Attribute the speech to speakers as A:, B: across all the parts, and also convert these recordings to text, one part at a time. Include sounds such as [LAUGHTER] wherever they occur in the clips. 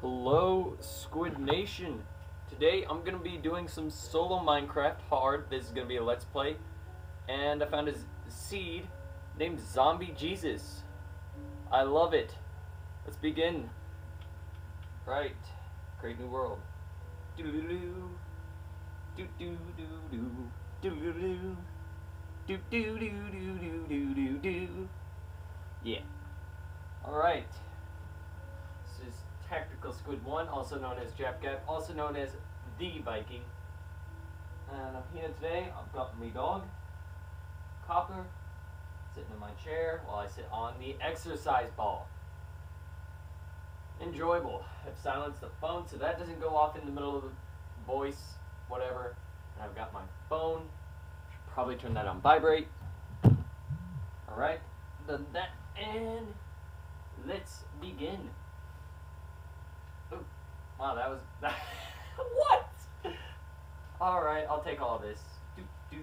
A: Hello, Squid Nation. Today I'm going to be doing some solo Minecraft hard. This is going to be a Let's Play. And I found a seed named Zombie Jesus. I love it. Let's begin. Right. Great New World. Do do do. Do do do do. Do do do. Do do do do do do do do. Yeah. Alright. Tactical Squid 1, also known as JapGap, also known as The Viking. And I'm here today, I've got my dog, Copper, sitting in my chair while I sit on the exercise ball. Enjoyable. I've silenced the phone so that doesn't go off in the middle of the voice, whatever. And I've got my phone. Should probably turn that on vibrate. Alright, done that, and let's begin. Wow, that was [LAUGHS] what? All right, I'll take all this. Do do.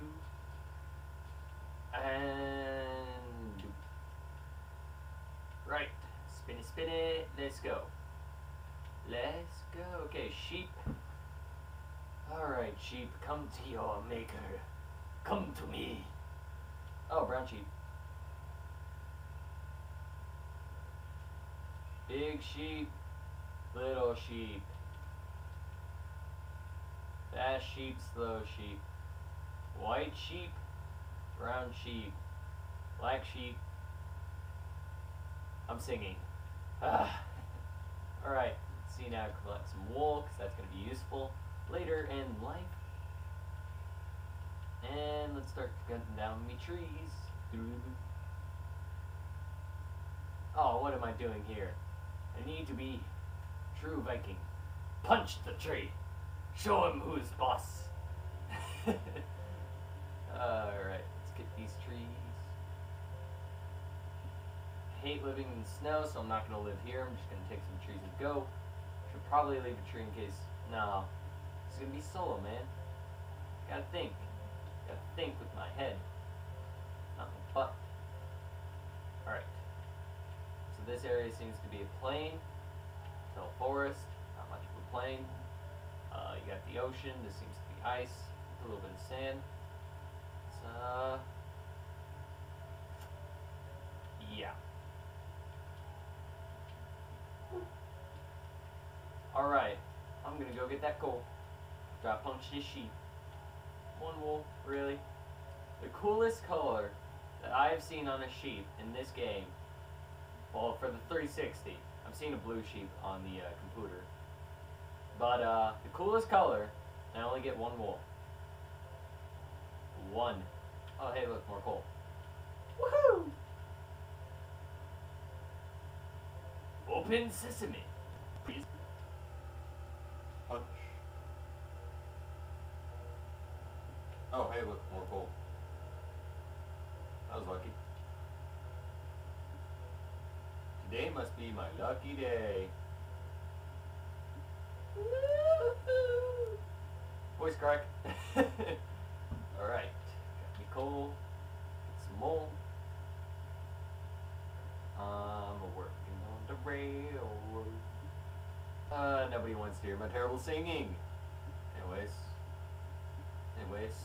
A: And do. Right, spinny spinny. Let's go. Let's go. Okay, sheep. All right, sheep, come to your maker. Come to me. Oh, brown sheep. Big sheep, little sheep. Fast sheep, slow sheep. White sheep, brown sheep. Black sheep. I'm singing. Ah. [LAUGHS] Alright, see now, collect some wool, because that's going to be useful later in life. And let's start cutting down me trees. Oh, what am I doing here? I need to be true Viking. Punch the tree. Show him who's boss. [LAUGHS] Alright, let's get these trees. I hate living in the snow, so I'm not going to live here. I'm just going to take some trees and go. Should probably leave a tree in case. No. It's going to be solo, man. Gotta think. Gotta think with my head. Not my butt. Alright. So this area seems to be a plain, till forest, not much of a plain. Uh, you got the ocean, this seems to be ice, a little bit of sand. It's, uh, yeah. Alright, I'm gonna go get that coal. Drop punch this sheep. One wool, really? The coolest color that I have seen on a sheep in this game well, for the 360, I've seen a blue sheep on the uh, computer. But uh, the coolest color, I only get one wool. One. Oh, hey, look, more coal. Woohoo! Open sesame. Please.
B: Oh, hey, look, more coal. That was lucky. Today must be my lucky day. [LAUGHS]
A: Voice crack. [LAUGHS] Alright. Got me coal. Get some more. I'm working on the railroad. Uh, nobody wants to hear my terrible singing. Anyways. Anyways.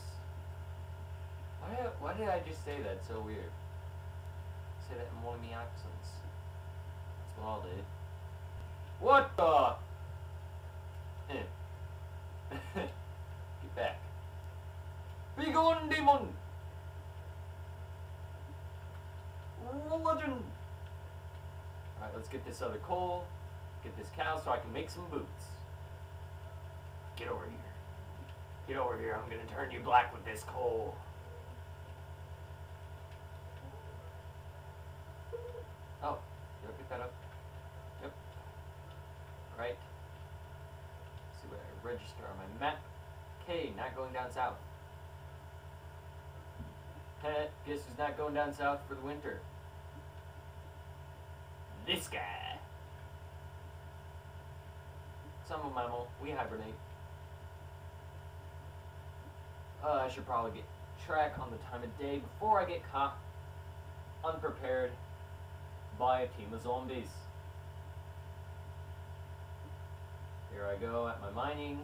A: Why, why did I just say that so weird? Say that in one of my accents. I did. What the? [LAUGHS] Get back. Be gone, demon! Legend! Alright, let's get this other coal. Get this cow so I can make some boots. Get over here. Get over here. I'm gonna turn you black with this coal. Oh, did I pick that up? Yep. Right. see what I register on my map. Okay, not going down south. Heh, guess who's not going down south for the winter? This guy. Some of mammal, we hibernate. Uh, I should probably get track on the time of day before I get caught unprepared by a team of zombies. Here I go at my mining.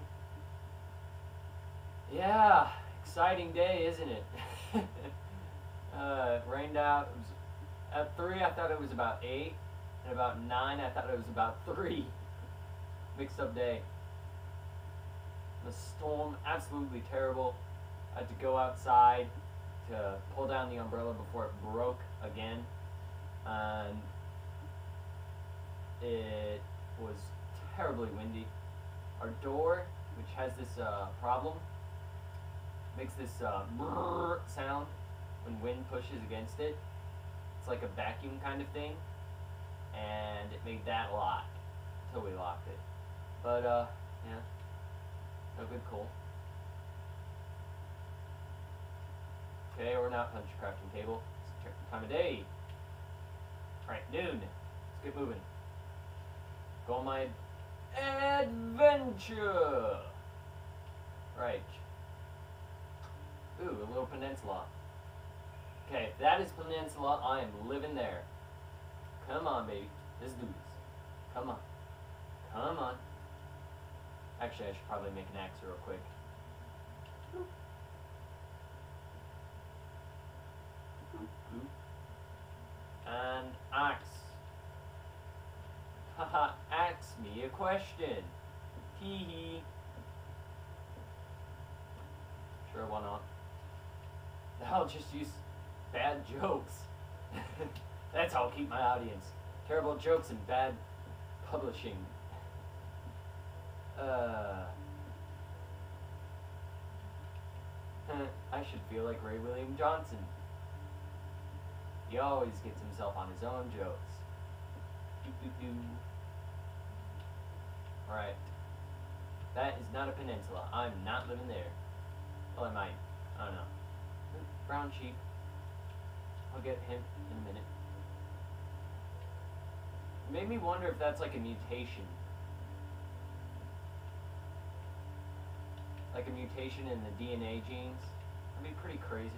A: Yeah, exciting day, isn't it? [LAUGHS] uh, it rained out. It was, at 3, I thought it was about 8. At about 9, I thought it was about 3. [LAUGHS] Mixed up day. The storm, absolutely terrible. I had to go outside to pull down the umbrella before it broke again. And it was terribly windy. Our door, which has this uh, problem, makes this uh, sound when wind pushes against it. It's like a vacuum kind of thing, and it made that lock until we locked it. But uh, yeah, no good cool. Okay, we're not punch crafting table. Let's check the time of day. Alright, noon. Let's get moving. Go on my adventure. Right. Ooh, a little peninsula. Okay, if that is peninsula, I am living there. Come on, baby. Let's do this. Come on. Come on. Actually, I should probably make an axe real quick. And axe. Haha, ask me a question. Hee hee. Sure, why not? I'll just use bad jokes. [LAUGHS] That's how I'll keep my audience. Terrible jokes and bad publishing. Uh, I should feel like Ray William Johnson. He always gets himself on his own jokes. Doo. Alright. That is not a peninsula. I'm not living there. Well, I might. I don't know. Brown sheep. I'll get him in a minute. It made me wonder if that's like a mutation. Like a mutation in the DNA genes. That'd be pretty crazy.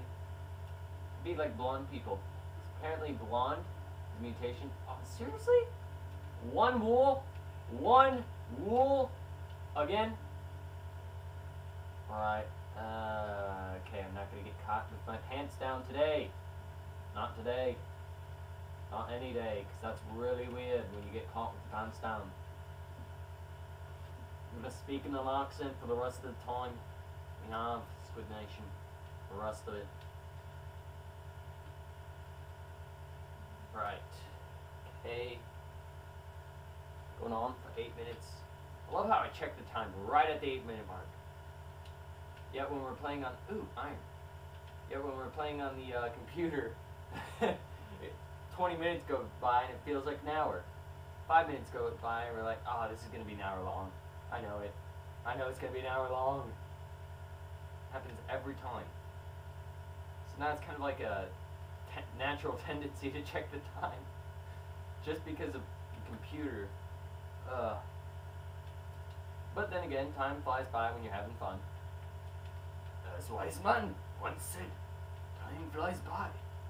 A: It'd be like blonde people. Apparently blonde is a mutation. Oh, seriously? One wool? One wool? Again? Alright. Uh, okay, I'm not gonna get caught with my pants down today. Not today. Not any day, because that's really weird when you get caught with your pants down. I'm gonna speak in an accent for the rest of the time. We have Squid Nation. The rest of it. Right. Okay. Going on for eight minutes. I love how I check the time right at the eight minute mark. Yet when we're playing on ooh iron. Yet when we're playing on the uh, computer, [LAUGHS] 20 minutes go by and it feels like an hour. Five minutes go by and we're like, oh, this is gonna be an hour long. I know it. I know it's gonna be an hour long. Happens every time. So now it's kind of like a natural [LAUGHS] tendency to check the time, just because of the computer. Uh, but then again, time flies by when you're having fun. As wise man once said, time flies by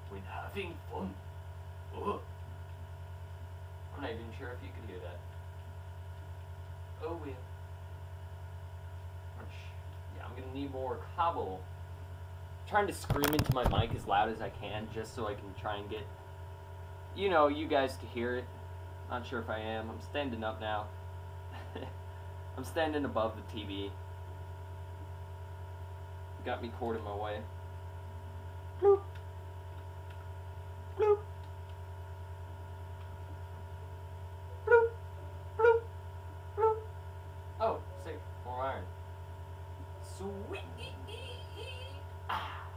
A: when having fun. Oh. I'm not even sure if you could hear that. Oh well. Yeah, I'm gonna need more cobble. I'm trying to scream into my mic as loud as I can just so I can try and get you know, you guys to hear it. Not sure if I am. I'm standing up now. [LAUGHS] I'm standing above the TV. Got me cord in my way. Bloop. Bloop. Bloop. Bloop. Bloop. Oh, sick. More iron. Sweet. Ah.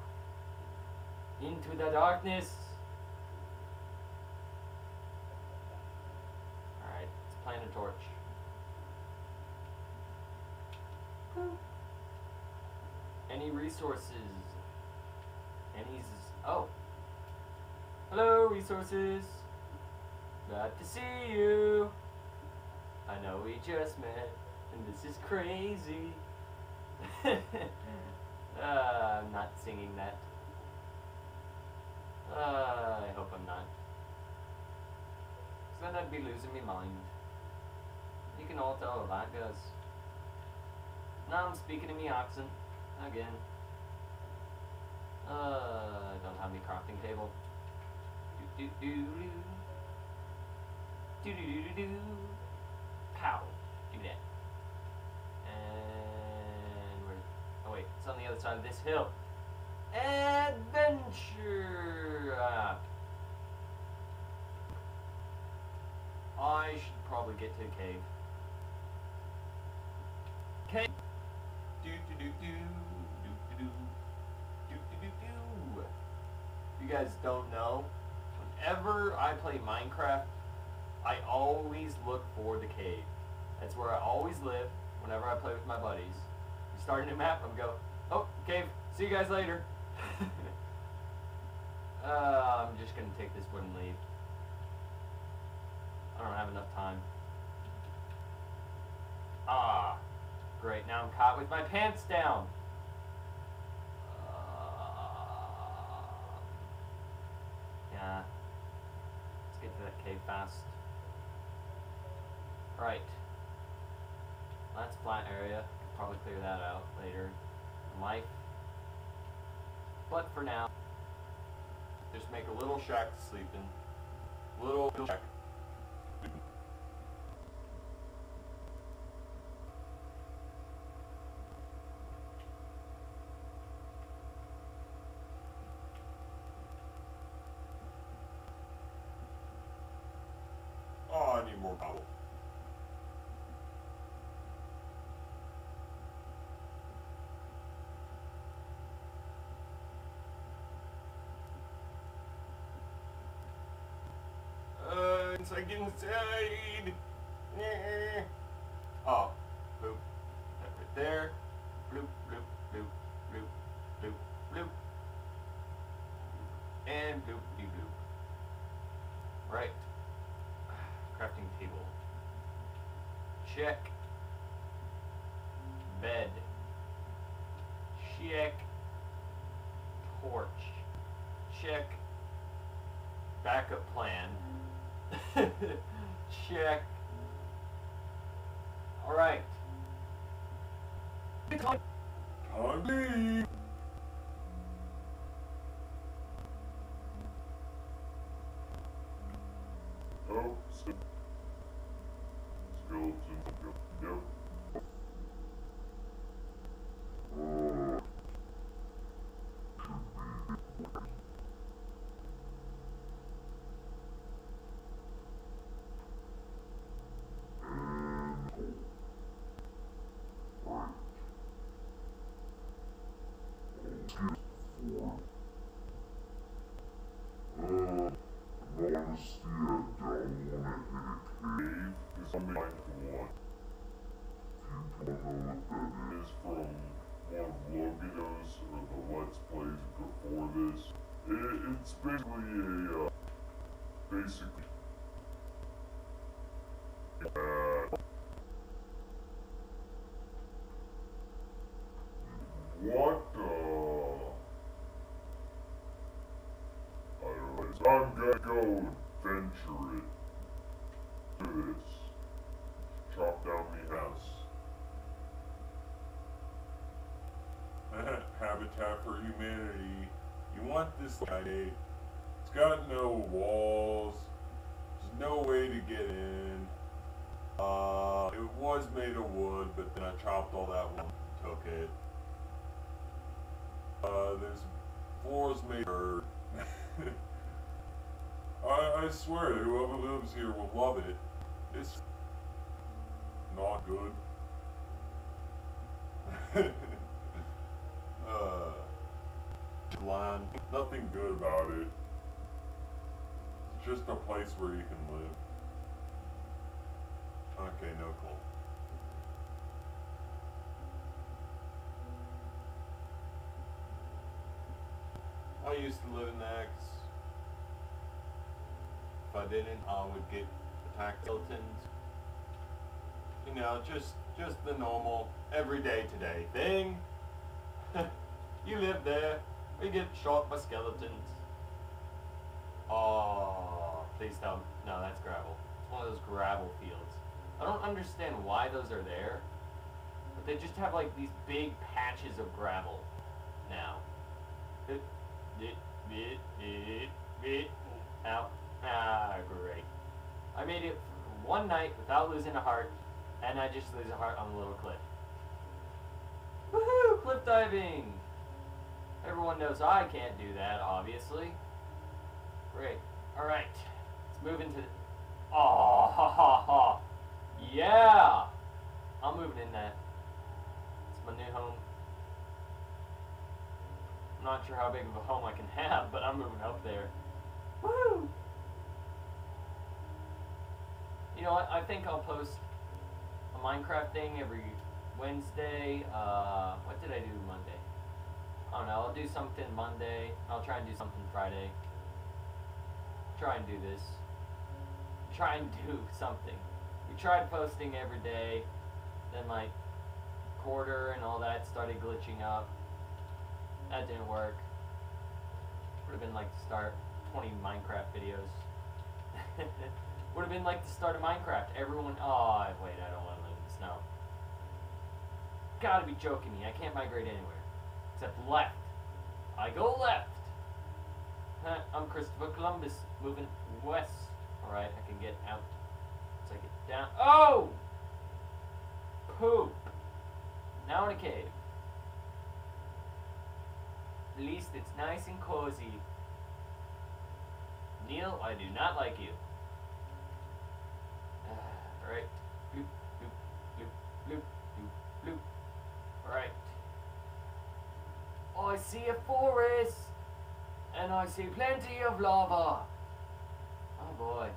A: Into the darkness. Alright, let's plant a torch. Any resources? Any. s- Oh. Hello, resources. Glad to see you. I know we just met, and this is crazy. [LAUGHS] uh, I'm not singing that. Uh, I hope I'm not. 'Cause then I'd be losing my mind. You can all tell how that goes. Now I'm speaking to me oxen. Again. Uh, don't have any crafting table. Do do do do. Do do do do do. Pow. Do that. And where? Oh wait, it's on the other side of this hill. Adventure. Ah. I should probably get to the cave. Cave. Do do do do do do do do you guys don't know, whenever I play Minecraft, I always look for the cave. That's where I always live. Whenever I play with my buddies, you start a new map, I'm go, oh cave. See you guys later. [LAUGHS] uh, I'm just gonna take this wood and leave. I don't have enough time. Ah, great. Now I'm caught with my pants down. Yeah. Let's get to that cave fast. Right. That's flat area. Probably clear that out later in life. But for now,
B: Just make a little shack to sleep in. Little shack. Oh, I need more power. Uh, inside, get inside. Oh, bloop. That right there. Bloop, bloop, bloop, bloop, bloop, bloop. And bloop, dee bloop.
A: right. [SIGHS] Crafting table. Check. Bed. Check. Torch. Check. Backup plan. Check. Alright.
B: Time to leave.
C: Oh, so skeleton. Yep. yep. Uh, should be. And right. Skip forward. Uh, notice the uh, don't wanna hit a cave is only like one. If you don't know what that is from one of Logitos or the Let's Plays before this, it, it's basically a, uh, basically, uh, what the? Alright, so I'm gonna go adventure it. Do this. Chop down the house. [LAUGHS]
D: Habitat for Humanity. You want this guy? It's got no walls. There's no way to get in. Uh, it was made of wood, but then I chopped all that wood and took it. Uh, there's floors made of. [LAUGHS] I, swear, whoever lives here will love it. It's not good. [LAUGHS] uh, land, nothing good about it. It's just a place where you can live. Okay, no coal.
B: I used to live in the X. If I didn't, I would get attacked skeletons. You know, just just the normal everyday today thing. [LAUGHS] you live there, you get shot by skeletons. Oh, please don't. No, that's gravel. It's one of those gravel fields. I don't understand why those are there.
A: but they just have like these big patches of gravel now. It, it, it, it, it, out. Ah, great. I made it one night without losing a heart, and I just lose a heart on a little cliff. Woohoo! Cliff diving! Everyone knows I can't do that, obviously. Great. Alright. Let's move into... Oh, ha ha ha! Yeah! I'm moving in that. It's my new home. I'm not sure how big of a home I can have, but I'm moving up there. Woo! You know what? I think I'll post a Minecraft thing every Wednesday. Uh, what did I do Monday? I don't know. I'll do something Monday. I'll try and do something Friday. Try and do this. Try and [LAUGHS] do something. We tried posting every day. Then like quarter and all that started glitching up. That didn't work. Would have been like to start 20 Minecraft videos. [LAUGHS] Would have been like the start of Minecraft. Everyone, oh wait, I don't want to live in the snow. Gotta be joking me. I can't migrate anywhere except left. I go left. I'm Christopher Columbus, moving west. All right, I can get out. Once I get down. Oh! Poop. Now in a cave. At least it's nice and cozy. Neil, I do not like you. I see a forest. And I see plenty of lava. Oh boy.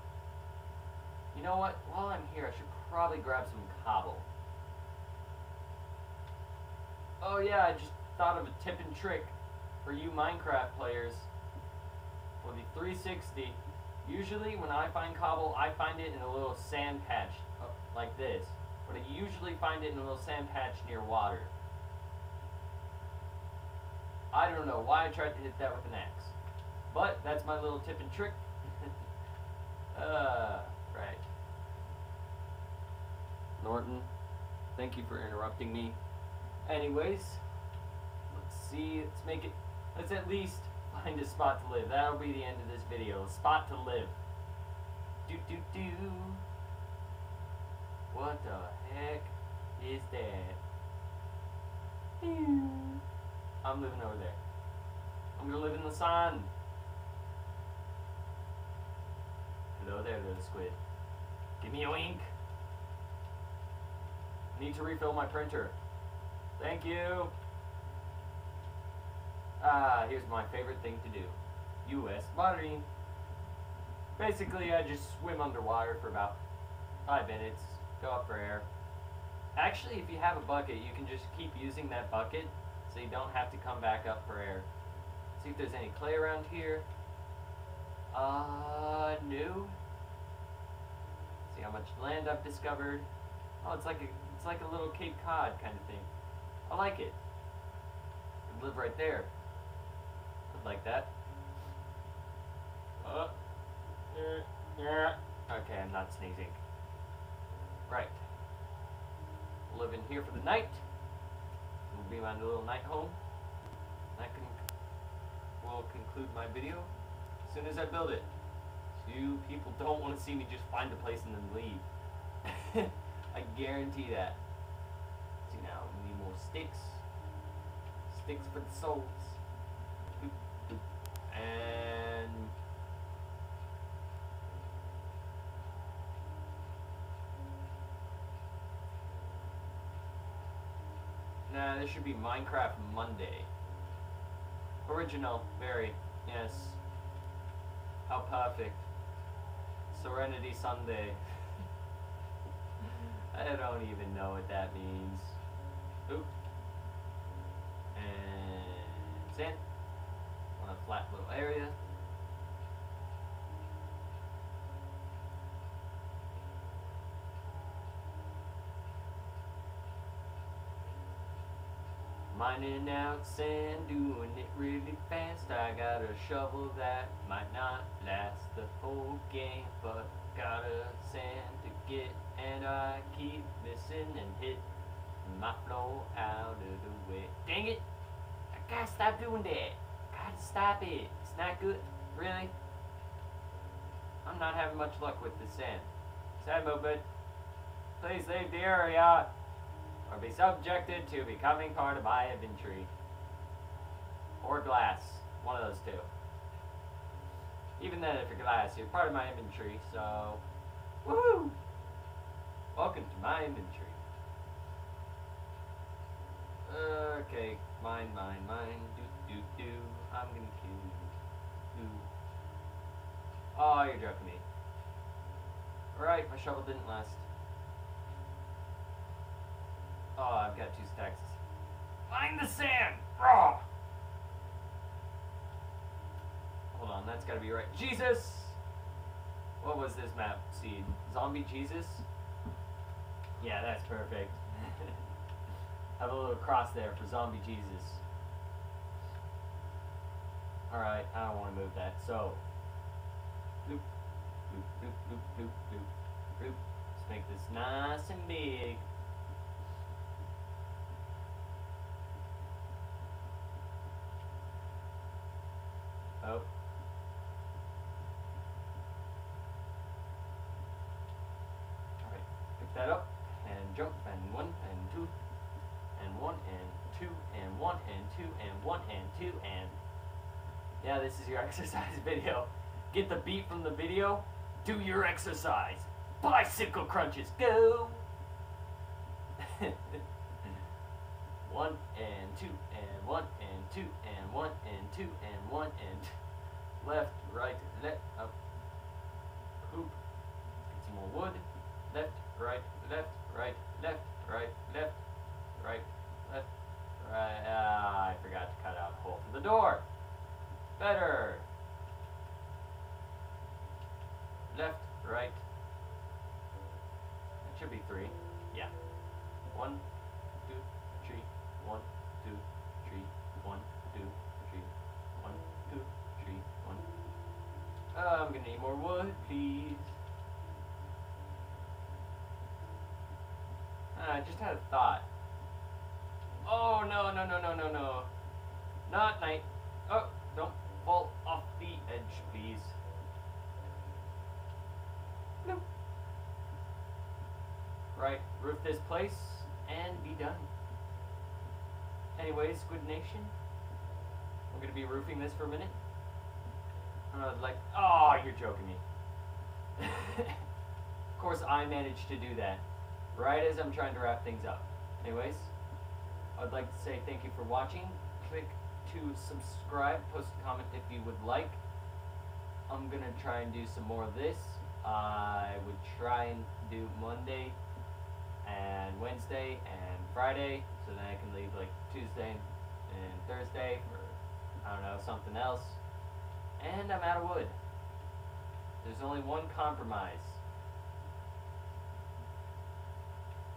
A: You know what? While I'm here, I should probably grab some cobble. Oh yeah, I just thought of a tip and trick for you Minecraft players. For the 360, usually when I find cobble, I find it in a little sand patch, uh, like this. But I usually find it in a little sand patch near water. I don't know why I tried to hit that with an axe. But that's my little tip and trick. [LAUGHS] uh, right. Norton, thank you for interrupting me. Anyways, let's see, let's make it, let's at least find a spot to live. That'll be the end of this video, a spot to live. Do do do. What the heck is that? I'm living over there. I'm gonna live in the sun. Hello there, little squid. Give me a wink. Need to refill my printer. Thank you. Ah, here's my favorite thing to do. U.S. Marine. Basically, I just swim underwater for about five minutes, go up for air. Actually, if you have a bucket, you can just keep using that bucket so you don't have to come back up for air. See if there's any clay around here. Uh, no. See how much land I've discovered. Oh, it's like a, it's like a little Cape Cod kind of thing. I like it. Live right there. Like that. Uh. Okay, I'm not sneezing. Right. Live in here for the night. Will be my little night home. That can will conclude my video as soon as I build it. You people don't want to see me just find a place and then leave. [LAUGHS] I guarantee that. See now, we need more sticks. Sticks for the souls. And Nah, this should be Minecraft Monday. Original, very, yes. How perfect. Serenity Sunday. [LAUGHS] I don't even know what that means. Oop. And sand. Flat little area. Mining out sand, doing it really fast. I got a shovel that might not last the whole game, but got a sand to get, and I keep missing and hit my flow out of the way. Dang it! I gotta stop doing that. Stop it. It's not good. Really? I'm not having much luck with the sand. Sand movement. Please leave the area or be subjected to becoming part of my inventory. Or glass. One of those two. Even then, if you're glass, you're part of my inventory, so. Woohoo! Welcome to my inventory. Okay, mine, mine, mine. Do, do, do. I'm gonna kill you. Oh, you're joking me. Alright, my shovel didn't last. Oh, I've got two stacks. Find the sand! Raw! Hold on, that's gotta be right. Jesus! What was this map seed? Zombie Jesus? Yeah, that's perfect. [LAUGHS] Have a little cross there for zombie Jesus. Alright, I don't want to move that, so. Loop, loop, loop, loop, loop, loop. Let's make this nice and big. Oh. Alright, pick that up and jump and one and two and one and two and one and two and one and two and yeah, this is your [LAUGHS] exercise video. Get the beat from the video, do your exercise. Bicycle crunches, go! [LAUGHS] one and two and one and two and one and two and one and [LAUGHS] left, right, left, up, hoop. Get some more wood. Left, right, left, right, left, right, left, right, left, right. Ah, I forgot to cut out a hole for the door. Better. Left, right. That should be three. Yeah. One, two, three. One, two, three. One, two, three. One, two, three. One. Uh, I'm gonna need more wood, please. I just had a thought. Oh no no no no no no! Not night. Oh, don't fall off the edge, please. Nope. Right, roof this place and be done. Anyways, Squid Nation, we're gonna be roofing this for a minute. Uh, like, oh, you're joking me. [LAUGHS] of course, I managed to do that right as I'm trying to wrap things up. Anyways, I'd like to say thank you for watching. Click to subscribe, post a comment if you would like. I'm gonna try and do some more of this. I would try and do Monday and Wednesday and Friday, so then I can leave like Tuesday and Thursday for I don't know something else. And I'm out of wood. There's only one compromise.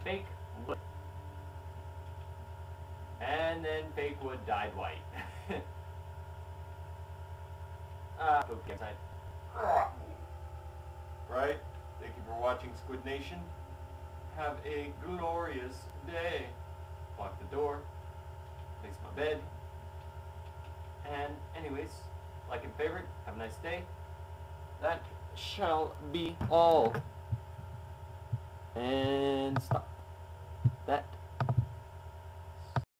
A: Fake wood. And then fake wood dyed white. [LAUGHS] uh, okay.
B: Right? Thank you for watching Squid Nation. Have a glorious day. Lock the door. Fix my bed.
A: And anyways, like and favorite, have a nice day. That shall be all. And stop.